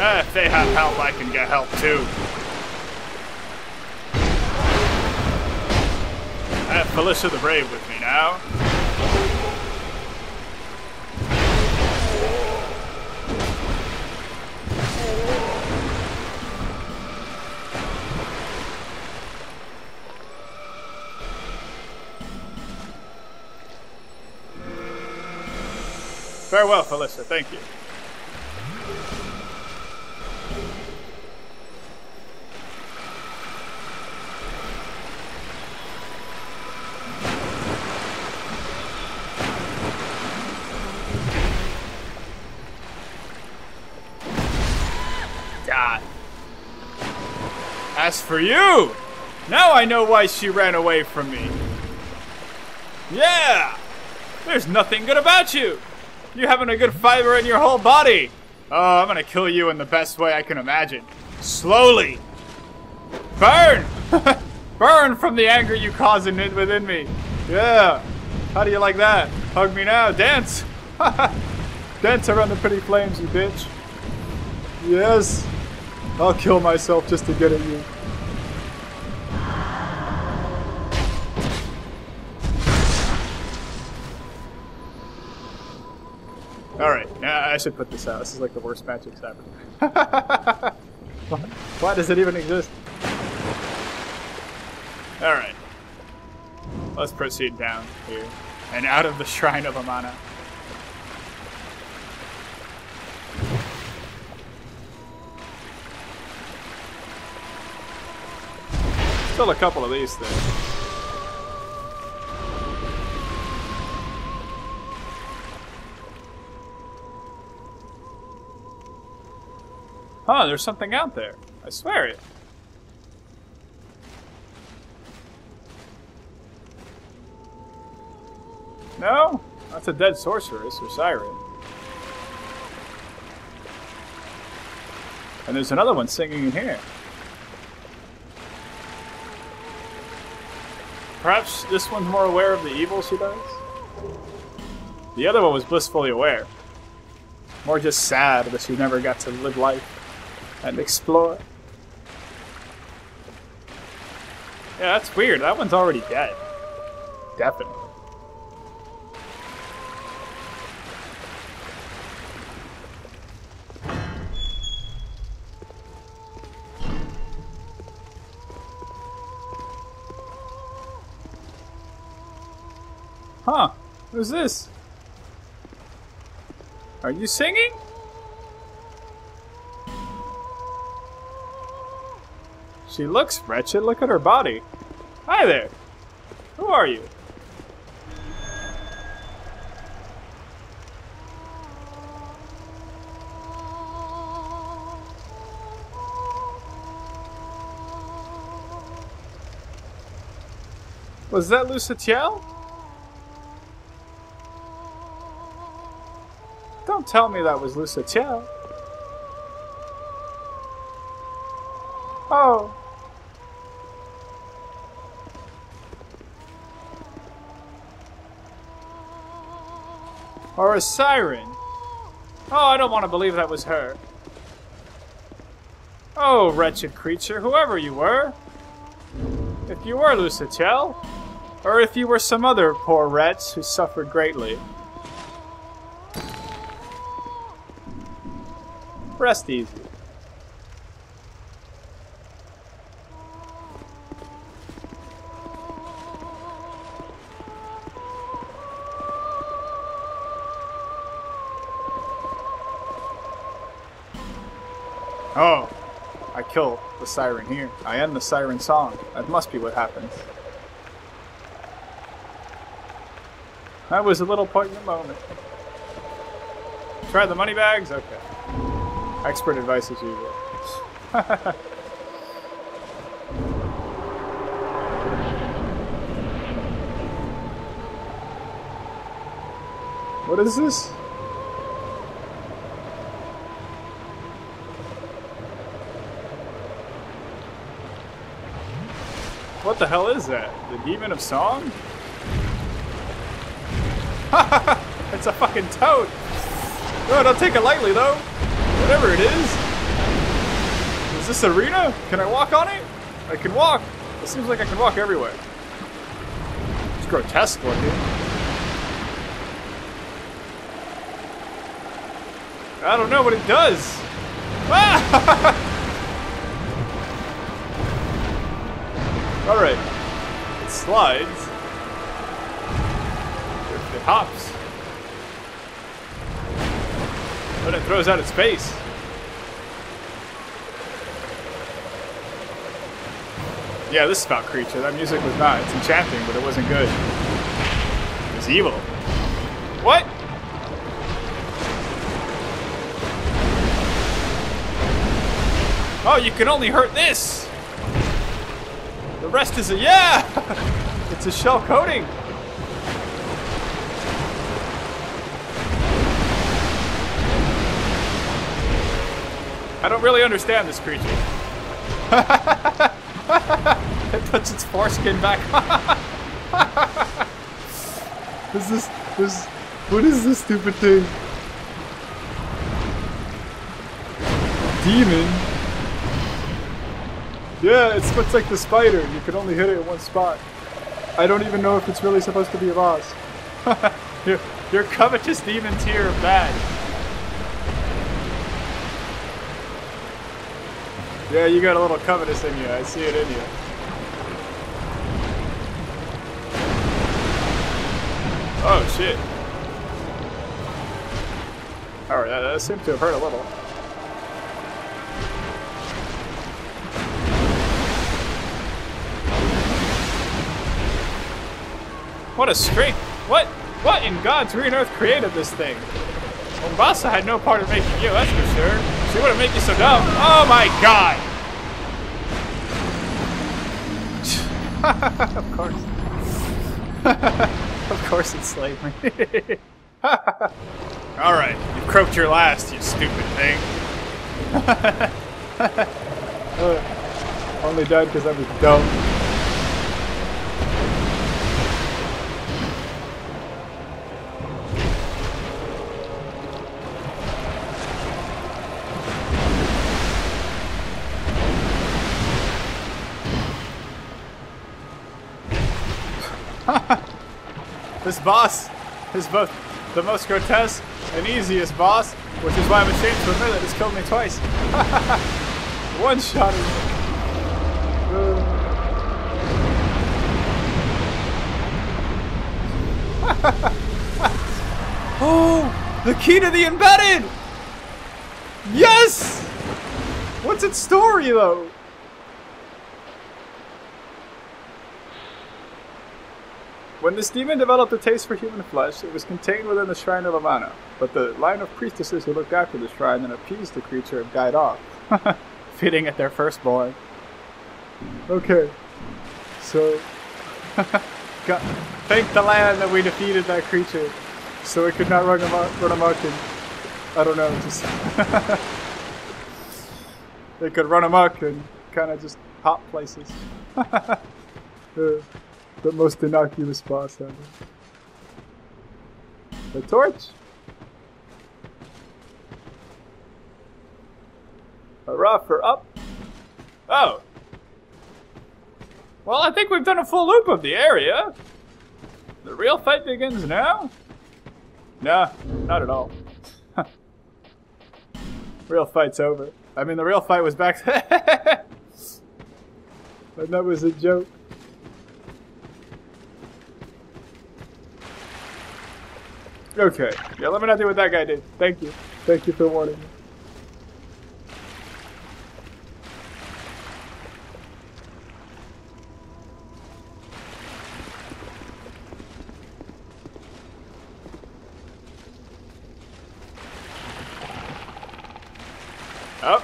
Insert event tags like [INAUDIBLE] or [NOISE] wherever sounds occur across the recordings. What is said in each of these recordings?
Eh, if they have help, I can get help too. I have Felicia the Brave with me now. Farewell, Felicia. Thank you. As for you, now I know why she ran away from me. Yeah! There's nothing good about you! You haven't a good fiber in your whole body! Oh, I'm gonna kill you in the best way I can imagine. Slowly! Burn! [LAUGHS] Burn from the anger you cause in it within me. Yeah! How do you like that? Hug me now, dance! [LAUGHS] dance around the pretty flames, you bitch. Yes! I'll kill myself just to get at you. Alright, yeah, I should put this out. This is like the worst Magic's ever. [LAUGHS] Why does it even exist? Alright. Let's proceed down here. And out of the Shrine of Amana. Still a couple of these things. Huh, there's something out there. I swear it. No? That's a dead sorceress or siren. And there's another one singing in here. Perhaps this one's more aware of the evil she does? The other one was blissfully aware. More just sad that she never got to live life and explore. Yeah, that's weird. That one's already dead. Definitely. Who's this? Are you singing? She looks wretched. Look at her body. Hi there. Who are you? Was that Lucatiel? Tell me that was Lucatiel. Oh. Or a siren. Oh, I don't want to believe that was her. Oh, wretched creature, whoever you were. If you were Lucatiel, or if you were some other poor wretch who suffered greatly. Rest easy. Oh, I kill the siren here. I end the siren song. That must be what happens. That was a little poignant moment. Try the money bags? Okay. Expert advice as usual. [LAUGHS] what is this? What the hell is that? The Demon of Song? [LAUGHS] it's a fucking toad! Oh, don't take it lightly, though! Whatever it is! Is this arena? Can I walk on it? I can walk. It seems like I can walk everywhere. It's grotesque looking. I don't know what it does. Ah! [LAUGHS] Alright. It slides. It, hops. But it throws out its face. Yeah, this spout creature. That music was not. It's enchanting, but it wasn't good. It was evil. What? Oh, you can only hurt this! The rest is a. Yeah! [LAUGHS] it's a shell coating! I don't really understand this creature. [LAUGHS] it puts its foreskin back. [LAUGHS] is this what is this stupid thing? Demon? Yeah, it's looks like the spider. You can only hit it in one spot. I don't even know if it's really supposed to be a boss. [LAUGHS] your, your covetous demons here are bad. Yeah, you got a little covetous in you. I see it in you. Oh, shit. Alright, that, that seemed to have hurt a little. What a strength! What? What in God's green earth created this thing? Mombasa had no part in making you, that's for sure. She wouldn't make you so dumb. Oh my god! [LAUGHS] of course. [LAUGHS] of course it's slavery. [LAUGHS] Alright, you've croaked your last, you stupid thing. uh, only died because I was dumb. Boss is both the most grotesque and easiest boss, which is why I'm ashamed to admit that it's killed me twice. [LAUGHS] One shot. [LAUGHS] oh, the key to the embedded! Yes! What's its story though? When this demon developed a taste for human flesh, it was contained within the shrine of Amana, but the line of priestesses who looked after the shrine and appeased the creature have died off, [LAUGHS] feeding at their firstborn. Okay, so [LAUGHS] God, thank the land that we defeated that creature, so it could not run amok, run amok and I don't know, just [LAUGHS] they could run amok and kind of just hop places. uh the most innocuous boss ever. The torch? Hurrah for up! Oh! Well, I think we've done a full loop of the area. The real fight begins now? Nah, not at all. [LAUGHS] real fight's over. I mean, the real fight was back [LAUGHS] then. and that was a joke. Okay. Yeah, let me not do what that guy did. Thank you. Thank you for warning me. Up.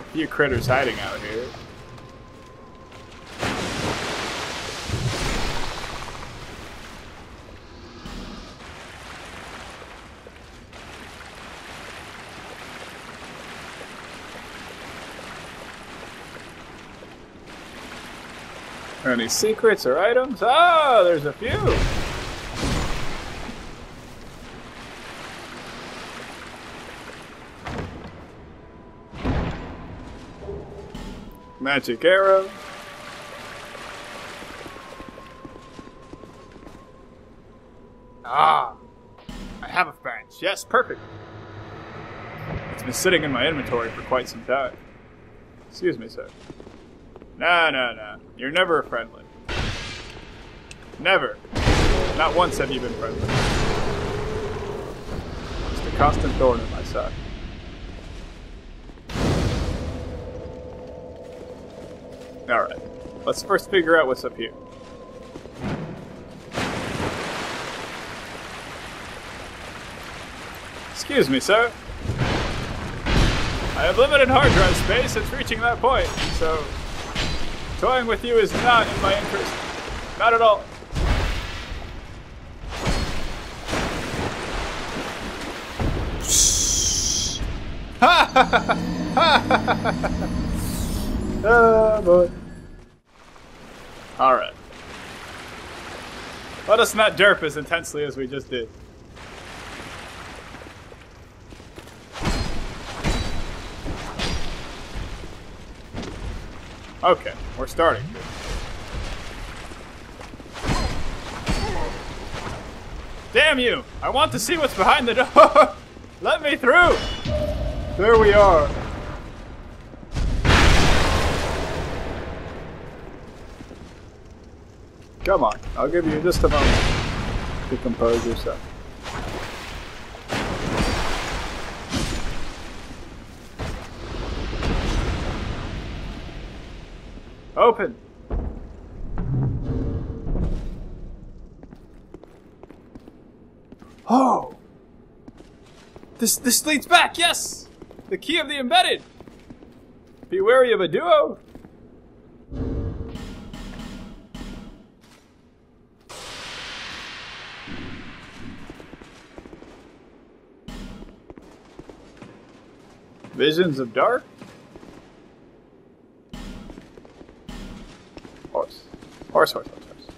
A few critters hiding out here. Any secrets or items? Ah, oh, there's a few! Magic arrow. Ah, I have a bench. Yes, perfect. It's been sitting in my inventory for quite some time. Excuse me, sir. No, no, no. You're never friendly. Never. Not once have you been friendly. Just a constant thorn in my side. Alright. Let's first figure out what's up here. Excuse me, sir. I have limited hard drive space It's reaching that point, so toying with you is not in my interest. Not at all. [LAUGHS] oh boy. Alright. Let us not derp as intensely as we just did. Okay, we're starting. Damn you! I want to see what's behind the door! [LAUGHS] Let me through! There we are. Come on, I'll give you just a moment to compose yourself. Open! Oh! This this leads back, yes! The key of the embedded! Be wary of a duo! Visions of Dark? Horse, horse, horse, horse.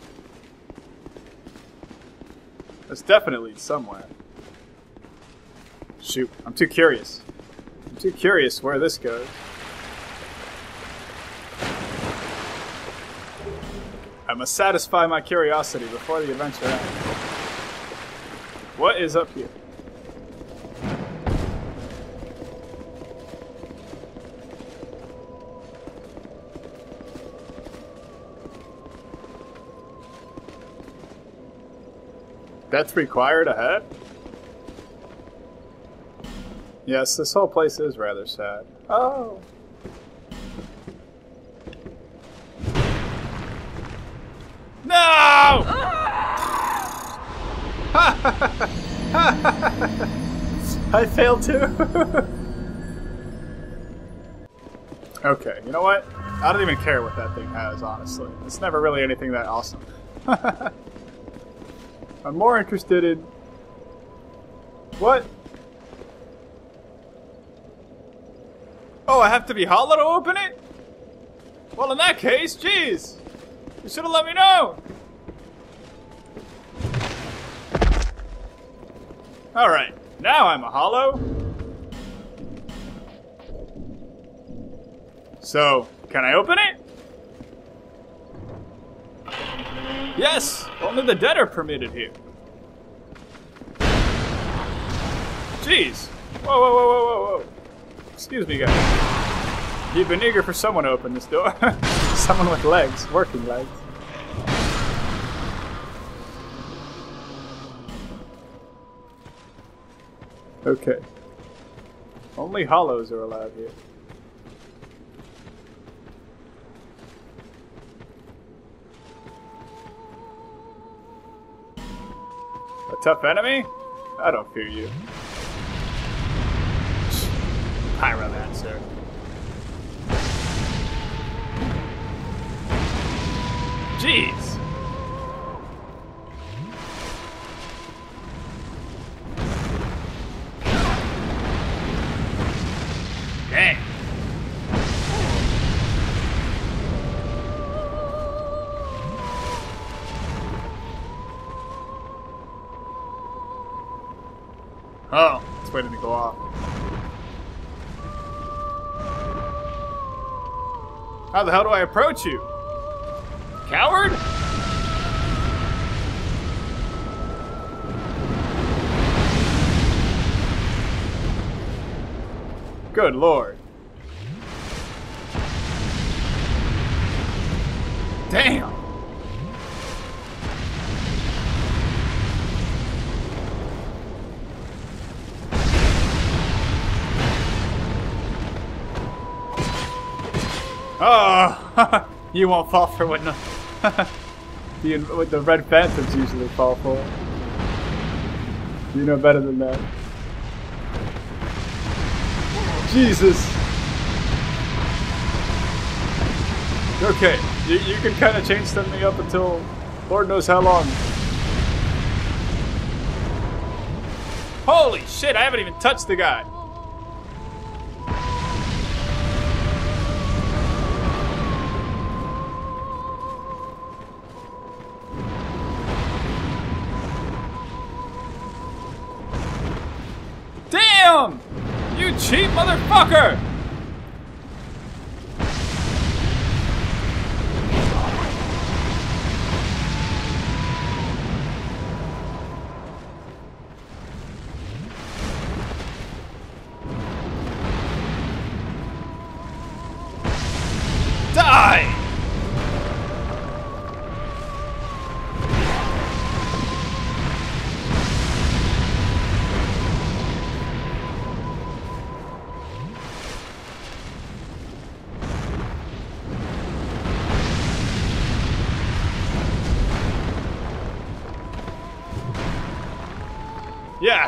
This definitely somewhere. Shoot, I'm too curious. I'm too curious where this goes. I must satisfy my curiosity before the adventure ends. What is up here? That's required ahead? Yes, this whole place is rather sad. Oh. No! [LAUGHS] I failed too. [LAUGHS] okay, you know what? I don't even care what that thing has, honestly. It's never really anything that awesome. [LAUGHS] I'm more interested in... What? Oh, I have to be hollow to open it? Well, in that case, jeez. You should have let me know. Alright, now I'm a hollow. So, can I open it? Yes, only the dead are permitted here. Jeez. Whoa, whoa, whoa, whoa, whoa, whoa. Excuse me, guys. You've been eager for someone to open this door. [LAUGHS] someone with legs, working legs. Okay. Only hollows are allowed here. Tough enemy? I don't fear you. Pyromancer. Jeez. How the hell do I approach you? Coward? Good lord. Damn. Oh, [LAUGHS] you won't fall for what [LAUGHS] no, the what the red phantoms usually fall for. You know better than that. Jesus. Okay, you, you can kind of change something up until Lord knows how long. Holy shit, I haven't even touched the guy. Cheap motherfucker!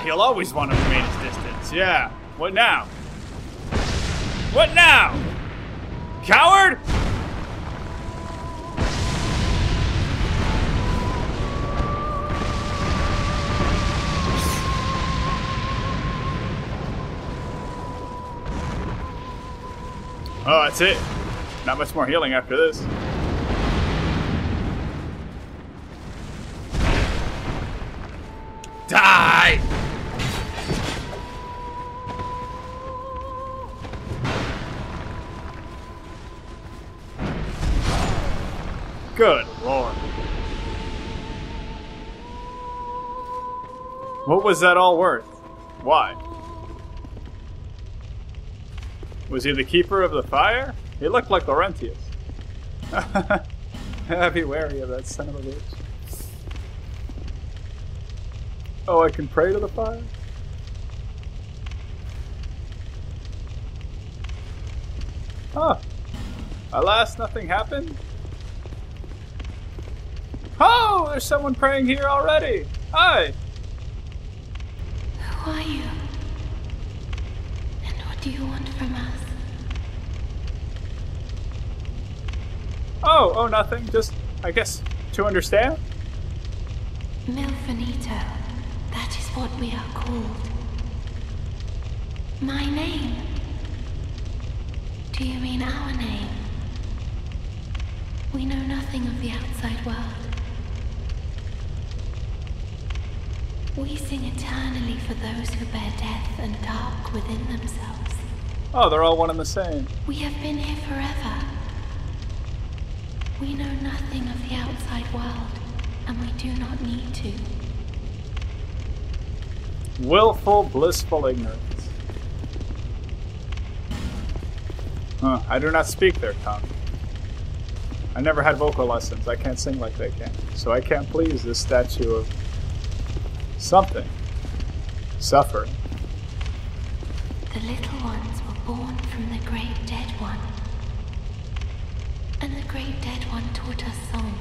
He'll always want to remain his distance. Yeah. What now? What now? Coward? Oh, that's it. Not much more healing after this. Was that all worth? Why? Was he the keeper of the fire? He looked like Laurentius. [LAUGHS] Be wary of that son of a bitch. Oh, I can pray to the fire? Huh. Alas, nothing happened. Oh, there's someone praying here already. Hi. Who are you? And what do you want from us? Oh, oh, nothing. Just, I guess, to understand. Milfanito. That is what we are called. My name. Do you mean our name? We know nothing of the outside world. We sing eternally for those who bear death and dark within themselves. Oh, they're all one and the same. We have been here forever. We know nothing of the outside world, and we do not need to. Willful, blissful ignorance. Huh, I do not speak their tongue. I never had vocal lessons. I can't sing like they can. So I can't please this statue of something. Suffering. The little ones were born from the great dead one. And the great dead one taught us song.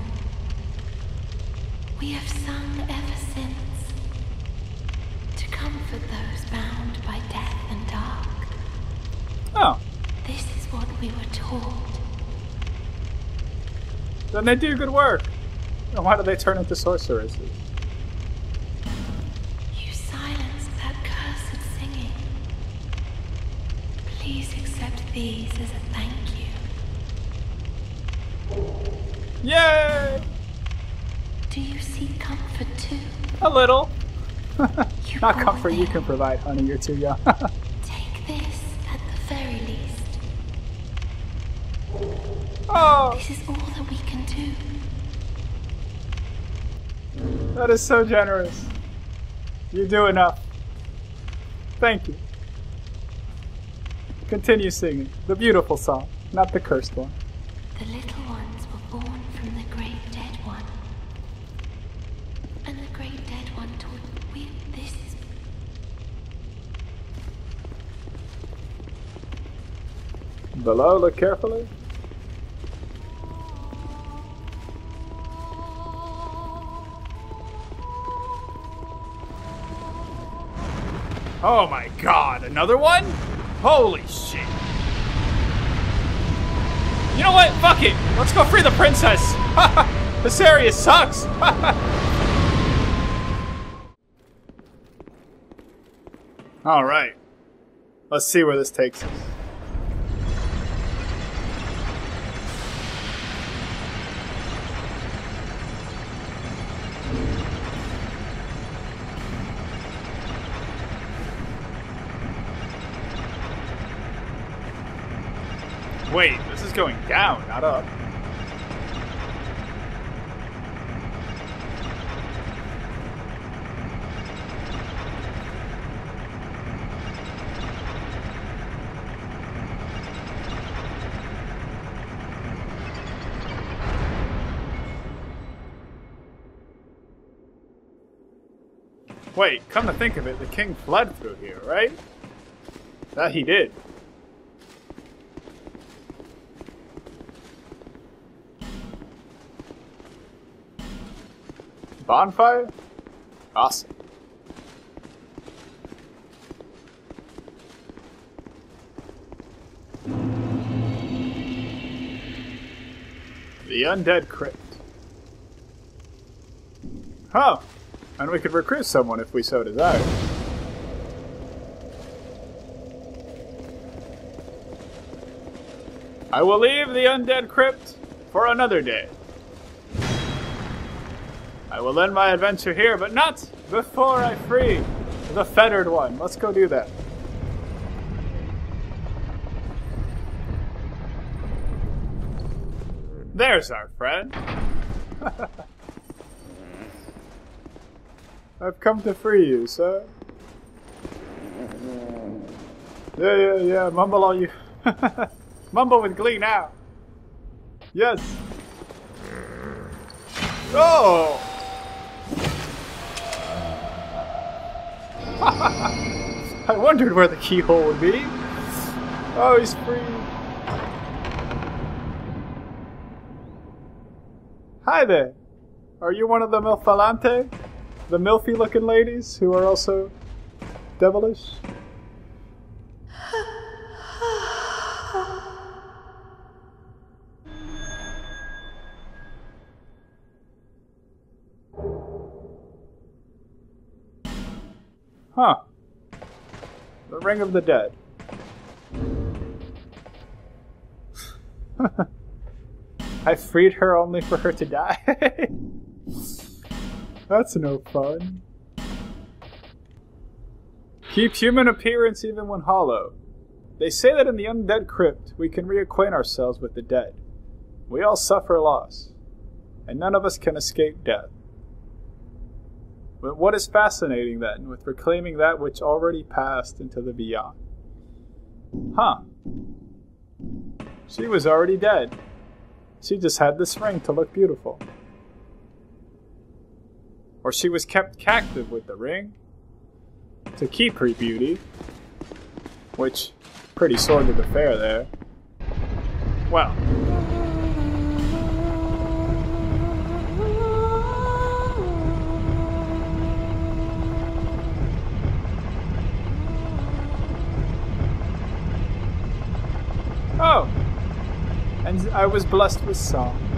We have sung ever since to comfort those bound by death and dark. Oh, This is what we were taught. then they do good work. Then why do they turn into sorceresses? These as a thank you. Yay! Do you seek comfort too? A little. Not comfort you can provide, honey. You're too young. [LAUGHS] Take this at the very least. Oh, This is all that we can do. that is so generous. You do enough. Thank you. Continue singing the beautiful song, not the cursed one. The little ones were born from the great dead one. And the great dead one taught we this is Below, look carefully. Oh my god, another one? Holy shit. You know what? Fuck it. Let's go free the princess. [LAUGHS] Viserius sucks. [LAUGHS] All right. Let's see where this takes us. Wait, this is going down, not up. Wait, come to think of it, the king fled through here, right? That he did. Bonfire? Awesome. The Undead Crypt. Huh. And we could recruit someone if we so desire. I will leave the Undead Crypt for another day. I will end my adventure here, but not before I free the fettered one. Let's go do that. There's our friend. [LAUGHS] I've come to free you, sir. Yeah, yeah, yeah. Mumble all you. [LAUGHS] Mumble with glee now. Yes. Oh! [LAUGHS] I wondered where the keyhole would be. Oh, he's free. Hi there. Are you one of the Milfalante? The milfy looking ladies who are also devilish? Huh. The Ring of the Dead. [LAUGHS] I freed her only for her to die. [LAUGHS] That's no fun. Keep human appearance even when hollow. They say that in the undead crypt we can reacquaint ourselves with the dead. We all suffer loss, and none of us can escape death. But what is fascinating then with reclaiming that which already passed into the beyond? Huh. She was already dead. She just had this ring to look beautiful. Or she was kept captive with the ring to keep her beauty. Which, pretty sordid affair there. Well, Oh! And I was blessed with song.